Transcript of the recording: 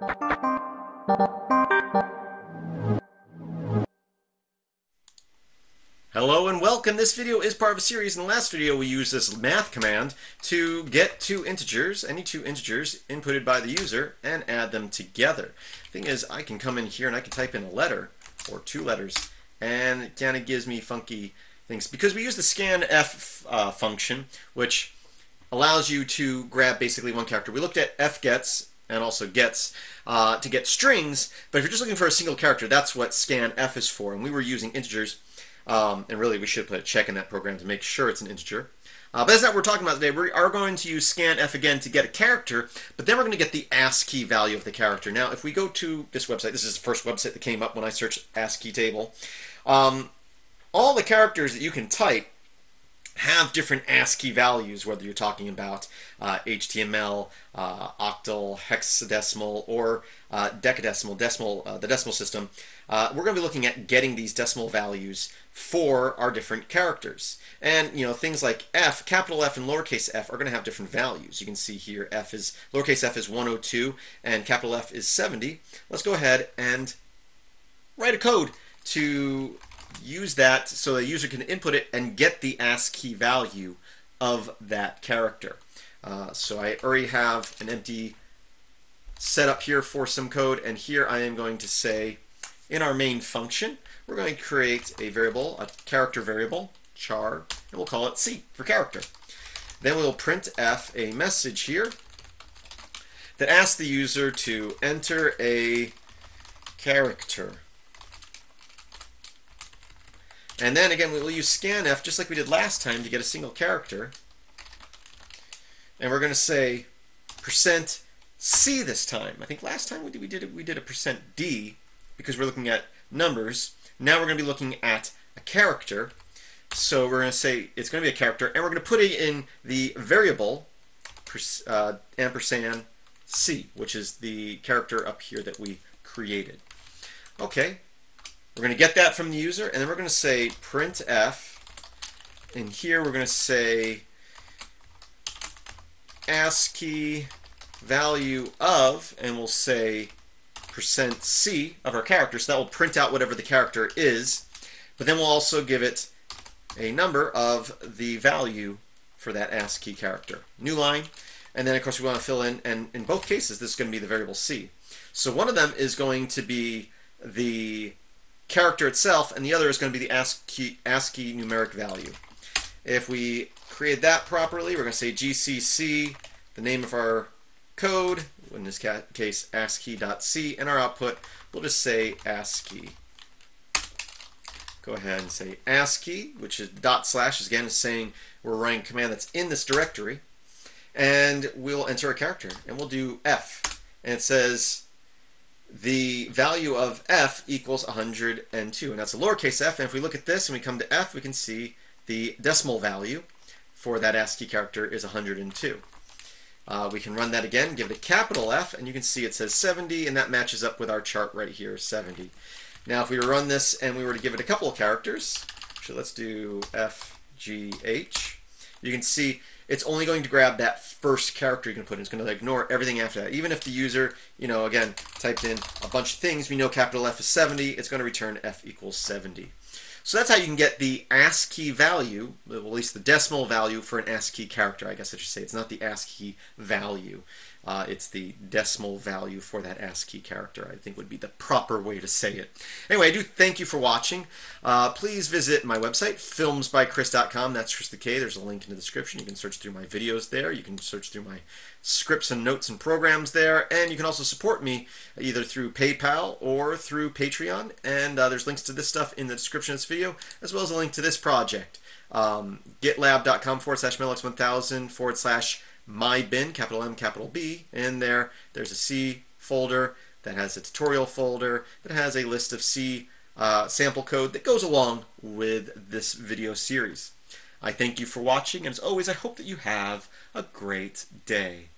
Hello and welcome. This video is part of a series. In the last video, we used this math command to get two integers, any two integers inputted by the user, and add them together. thing is, I can come in here and I can type in a letter, or two letters, and it kind of gives me funky things. Because we use the scanf uh, function, which allows you to grab basically one character. We looked at fgets and also gets uh, to get strings, but if you're just looking for a single character, that's what scanf is for. And we were using integers um, and really, we should put a check in that program to make sure it's an integer. Uh, but that's not what we're talking about today. We are going to use scanf again to get a character, but then we're going to get the ASCII value of the character. Now, if we go to this website, this is the first website that came up when I searched ASCII table. Um, all the characters that you can type have different ASCII values, whether you're talking about uh, HTML, uh, octal, hexadecimal, or uh, decadecimal, decimal, uh, the decimal system. Uh, we're going to be looking at getting these decimal values for our different characters. And, you know, things like f, capital F and lowercase f are going to have different values. You can see here f is, lowercase f is 102 and capital F is 70. Let's go ahead and write a code to use that so the user can input it and get the ASCII value of that character. Uh, so I already have an empty setup here for some code and here I am going to say in our main function we're going to create a variable, a character variable, char, and we'll call it C for character. Then we'll print f a message here that asks the user to enter a character. And then again, we'll use scanf just like we did last time to get a single character. And we're going to say percent C this time. I think last time we did we did we did a percent D because we're looking at numbers. Now we're going to be looking at a character. So we're going to say it's going to be a character, and we're going to put it in the variable uh, ampersand C, which is the character up here that we created. Okay, we're going to get that from the user, and then we're going to say printf, and here we're going to say ASCII value of, and we'll say percent %c of our character, so that will print out whatever the character is, but then we'll also give it a number of the value for that ASCII character. New line, and then of course we want to fill in, and in both cases this is going to be the variable c. So one of them is going to be the character itself, and the other is going to be the ASCII, ASCII numeric value. If we create that properly, we're going to say GCC, the name of our code, in this case ASCII.c, and our output, we'll just say ASCII. Go ahead and say ASCII, which is dot slash, again is saying we're running a command that's in this directory, and we'll enter a character, and we'll do F, and it says the value of f equals 102, and that's a lowercase f. And if we look at this and we come to f, we can see the decimal value for that ASCII character is 102. Uh, we can run that again, give it a capital F, and you can see it says 70, and that matches up with our chart right here, 70. Now, if we run this and we were to give it a couple of characters, so let's do F, G, H, you can see it's only going to grab that first character you can put in. It's going to ignore everything after that. Even if the user, you know, again, typed in a bunch of things, we know capital F is 70, it's going to return F equals 70. So that's how you can get the ASCII value, at least the decimal value for an ASCII character, I guess I should say. It's not the ASCII value. Uh, it's the decimal value for that ASCII character, I think would be the proper way to say it. Anyway, I do thank you for watching. Uh, please visit my website, filmsbykris.com. That's Chris the K. There's a link in the description. You can search through my videos there. You can search through my scripts and notes and programs there. And you can also support me either through PayPal or through Patreon. And uh, there's links to this stuff in the description of this video, as well as a link to this project. Um, GitLab.com forward slash metalx1000 forward slash MyBin, capital M, capital B. In there, there's a C folder that has a tutorial folder that has a list of C uh, sample code that goes along with this video series. I thank you for watching, and as always, I hope that you have a great day.